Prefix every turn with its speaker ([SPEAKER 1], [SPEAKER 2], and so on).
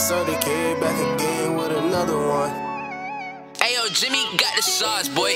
[SPEAKER 1] so they came back again with another one.
[SPEAKER 2] Ayo, Jimmy got the sauce, boy.